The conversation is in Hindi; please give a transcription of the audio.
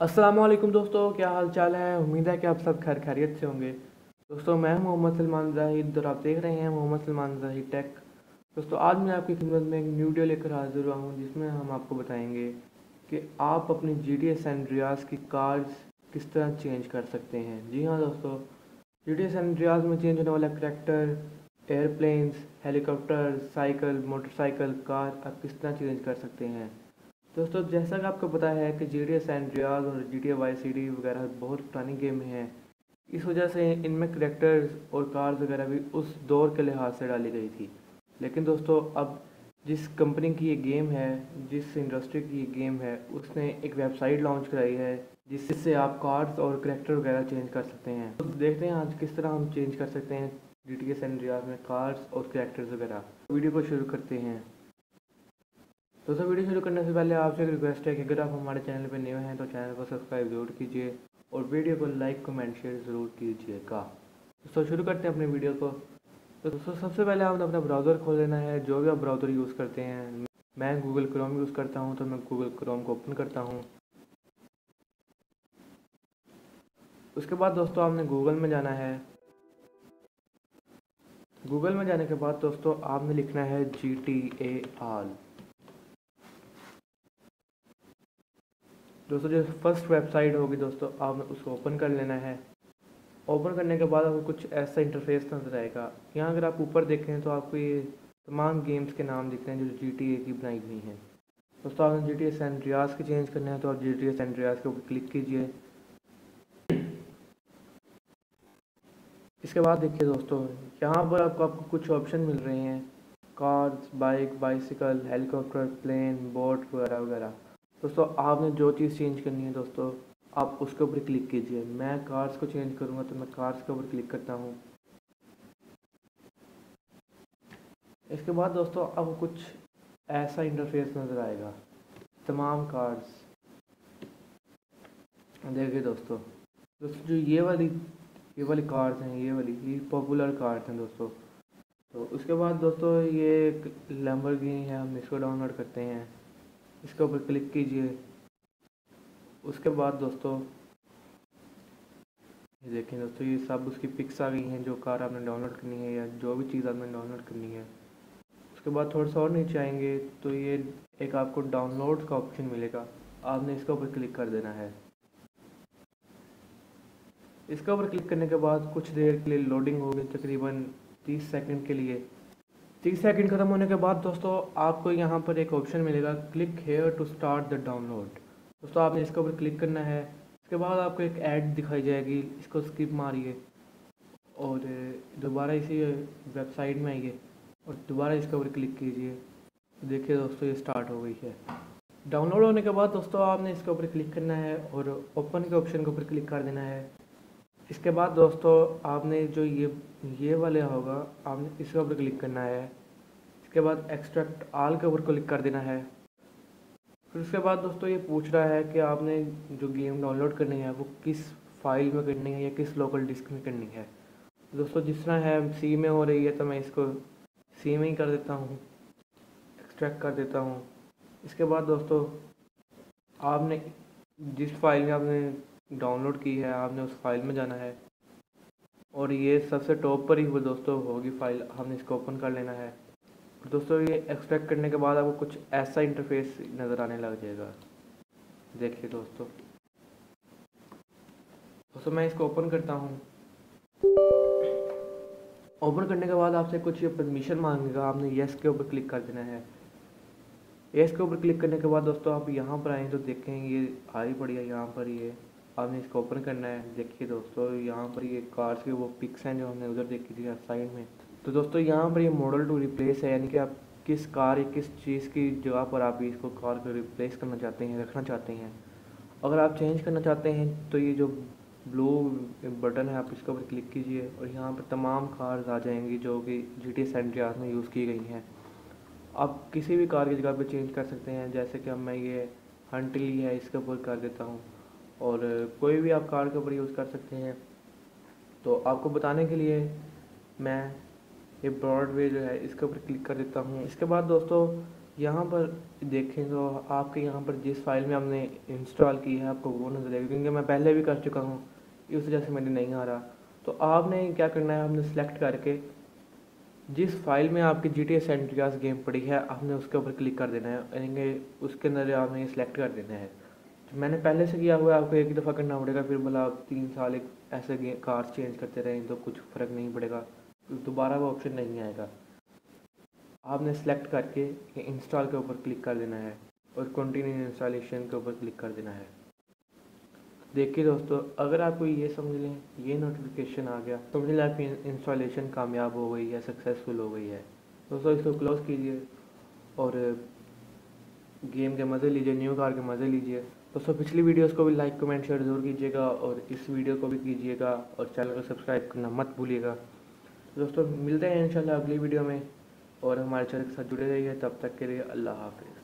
अस्सलाम वालेकुम दोस्तों, क्या हाल चाल है? उम्मीद है कि आप सब खैर खैरियत से होंगे। दोस्तों, मैं मोहम्मद सलमान जाहिद और आप देख रहे हैं मोहम्मद सलमान जाहिद टेक। दोस्तों, आज मैं आपकी खिदमत में एक न्यू वीडियो लेकर हाजिर हुआ हूँ, जिसमें हम आपको बताएँगे कि आप अपनी जी डी एस एंड्रियाज की कार्स किस तरह चेंज कर सकते हैं। जी हाँ दोस्तों जी डी एस एंड्रियाज में चेंज होने वाला character airplanes helicopter cycle motorcycle car आप किस तरह चेंज कर सकते हैं। दोस्तों, जैसा कि आपको पता है कि जी डी एस एंड्रियाज और G T A Y C D वगैरह बहुत पुरानी गेम हैं। इस वजह से इनमें करेक्टर्स और कार्स वगैरह भी उस दौर के लिहाज से डाली गई थी। लेकिन दोस्तों, अब जिस कंपनी की ये गेम है, जिस इंडस्ट्री की ये गेम है, उसने एक वेबसाइट लॉन्च कराई है, जिससे आप कार्ड्स और करेक्टर वगैरह चेंज कर सकते हैं। तो देखते हैं आज किस तरह हम चेंज कर सकते हैं जी टी एस एंड्रियाज में कार्ड्स और करेक्टर्स वगैरह। वीडियो को शुरू करते हैं। दोस्तों वीडियो शुरू करने से पहले आपसे एक रिक्वेस्ट है कि अगर आप हमारे चैनल पर न्यू हैं तो चैनल को सब्सक्राइब ज़रूर कीजिए और वीडियो को लाइक कमेंट शेयर ज़रूर कीजिएगा। दोस्तों शुरू करते हैं अपने वीडियो को। तो दोस्तों, सबसे पहले आपने अपना ब्राउज़र खोल लेना है। जो भी आप ब्राउज़र यूज़ करते हैं, मैं गूगल क्रोम यूज़ करता हूँ तो मैं गूगल क्रोम को ओपन करता हूँ। उसके बाद दोस्तों, आपने गूगल में जाना है। गूगल में जाने के बाद दोस्तों, आपने लिखना है जी टी ए आल दोस्तों, जो फ़र्स्ट वेबसाइट होगी दोस्तों, आपने उसको ओपन कर लेना है। ओपन करने के बाद आपको कुछ ऐसा इंटरफेस नज़र आएगा। यहाँ अगर आप ऊपर देखें तो आपको ये तमाम गेम्स के नाम दिख रहे हैं, जो जी टी ए की बनाई हुई हैं। दोस्तों, आपने जी टी ए के चेंज करने हैं तो आप जी टी ए सेंट्रियाज के ऊपर क्लिक कीजिए। इसके बाद देखिए दोस्तों, यहाँ पर आपको आपको कुछ ऑप्शन मिल रहे हैं। Cars bike bicycle helicopter plane boat वगैरह वगैरह। दोस्तों, आपने जो चीज़ चेंज करनी है दोस्तों, आप उसके ऊपर क्लिक कीजिए। मैं कार्स को चेंज करूँगा तो मैं कार्स के ऊपर क्लिक करता हूँ। इसके बाद दोस्तों, अब कुछ ऐसा इंटरफेस नज़र आएगा। तमाम कार्स देखिए दोस्तों दोस्तों, जो ये वाली ये वाली कार्स हैं, ये वाली, ये पॉपुलर कार्स हैं दोस्तों। तो उसके बाद दोस्तों, ये एक लैम्बोर्गिनी है, हम इसको डाउनलोड करते हैं। इसके ऊपर क्लिक कीजिए। उसके बाद दोस्तों, ये देखें दोस्तों, ये सब उसकी पिक्स आ गई हैं, जो कार आपने डाउनलोड करनी है या जो भी चीज़ आपने डाउनलोड करनी है। उसके बाद थोड़ा सा और नीचे आएँगे तो ये एक आपको डाउनलोड का ऑप्शन मिलेगा। आपने इसके ऊपर क्लिक कर देना है। इसके ऊपर क्लिक करने के बाद कुछ देर के लिए लोडिंग होगी, तकरीबन तीस सेकंड के लिए। तीस सेकंड ख़त्म होने के बाद दोस्तों, आपको यहाँ पर एक ऑप्शन मिलेगा click here to start the download दोस्तों, आपने इसके ऊपर क्लिक करना है, इसके बाद आपको एक ऐड दिखाई जाएगी, इसको स्किप मारिए और दोबारा इसी वेबसाइट में आइए और दोबारा इसके ऊपर क्लिक कीजिए। देखिए दोस्तों, ये स्टार्ट हो गई है। डाउनलोड होने के बाद दोस्तों, आपने इसके ऊपर क्लिक करना है और ओपन के ऑप्शन के ऊपर क्लिक कर देना है। इसके बाद दोस्तों, आपने जो ये ये वाले होगा, आपने इसके ऊपर क्लिक करना है। इसके बाद एक्सट्रैक्ट आल के ऊपर क्लिक कर देना है। फिर उसके बाद दोस्तों, ये पूछ रहा है कि आपने जो गेम डाउनलोड करनी है, वो किस फ़ाइल में करनी है या किस लोकल डिस्क में करनी है? दोस्तों, जिस तरह है सी में हो रही है तो मैं इसको सी में ही कर देता हूँ। एक्सट्रैक्ट कर देता हूँ। इसके बाद दोस्तों, आपने जिस फ़ाइल में आपने डाउनलोड की है, आपने उस फ़ाइल में जाना है। और ये सबसे टॉप पर ही वो दोस्तों, होगी फ़ाइल, हमने इसको ओपन कर लेना है। दोस्तों, ये एक्सट्रैक्ट करने के बाद आपको कुछ ऐसा इंटरफेस नज़र आने लग जाएगा। देखिए दोस्तों। दोस्तों, मैं इसको ओपन करता हूँ। ओपन करने के बाद आपसे कुछ ये परमिशन मांगेगा, आपने येस के ऊपर क्लिक कर देना है। येस के ऊपर क्लिक करने के बाद दोस्तों, आप यहाँ पर आए तो देखें, ये आ ही पड़ी है यहाँ पर, ये। आपने इसको ओपन करना है। देखिए दोस्तों, यहाँ पर ये कार्स के वो पिक्स हैं जो हमने उधर देखी थी साइड में। तो दोस्तों, यहाँ पर ये मॉडल टू रिप्लेस है, यानी कि आप किस कार या किस चीज़ की जगह पर आप इसको कार को रिप्लेस करना चाहते हैं, रखना चाहते हैं। अगर आप चेंज करना चाहते हैं तो ये जो ब्लू बटन है, आप इसके ऊपर क्लिक कीजिए और यहाँ पर तमाम कार्स आ जाएँगी जो कि जी टी सेंट्रियाज में यूज़ की गई हैं। आप किसी भी कार की जगह पर चेंज कर सकते हैं, जैसे कि अब मैं ये हंटली है, इसके ऊपर कर देता हूँ। और कोई भी आप कार के ऊपर यूज़ कर सकते हैं। तो आपको बताने के लिए मैं ये ब्रॉडवे जो है, इसके ऊपर क्लिक कर देता हूँ। इसके बाद दोस्तों, यहाँ पर देखें तो आपके यहाँ पर जिस फ़ाइल में हमने इंस्टॉल की है, आपको वो नज़र आएगा, क्योंकि मैं पहले भी कर चुका हूँ। इस वजह से मैंने नहीं आ रहा। तो आपने क्या करना है आपने सेलेक्ट करके जिस फ़ाइल में आपकी जी टी एस गेम पड़ी है आपने उसके ऊपर क्लिक कर देना है। यानी कि उसके अंदर आपने सिलेक्ट कर देना है। मैंने पहले से किया हुआ है, आपको एक ही दफ़ा करना पड़ेगा, फिर बोला आप तीन साल एक ऐसे कार्स चेंज करते रहें तो कुछ फ़र्क नहीं पड़ेगा। दोबारा वो ऑप्शन नहीं आएगा। आपने सेलेक्ट करके इंस्टॉल के ऊपर क्लिक कर देना है और कंटिन्यू इंस्टॉलेशन के ऊपर क्लिक कर देना है। देखिए दोस्तों, अगर आपको ये समझ लें, ये नोटिफिकेशन आ गया तो मुझे आपकी इंस्टॉलेशन कामयाब हो गई है सक्सेसफुल हो गई है। दोस्तों, इसको क्लोज़ कीजिए और गेम के मज़े लीजिए न्यू कार के मज़े लीजिए। दोस्तों पिछली वीडियोस को भी लाइक कमेंट शेयर ज़रूर कीजिएगा और इस वीडियो को भी कीजिएगा और चैनल को सब्सक्राइब करना मत भूलिएगा। दोस्तों, मिलते हैं इंशाल्लाह अगली वीडियो में और हमारे चैनल के साथ जुड़े रहिए। तब तक के लिए अल्लाह हाफिज़।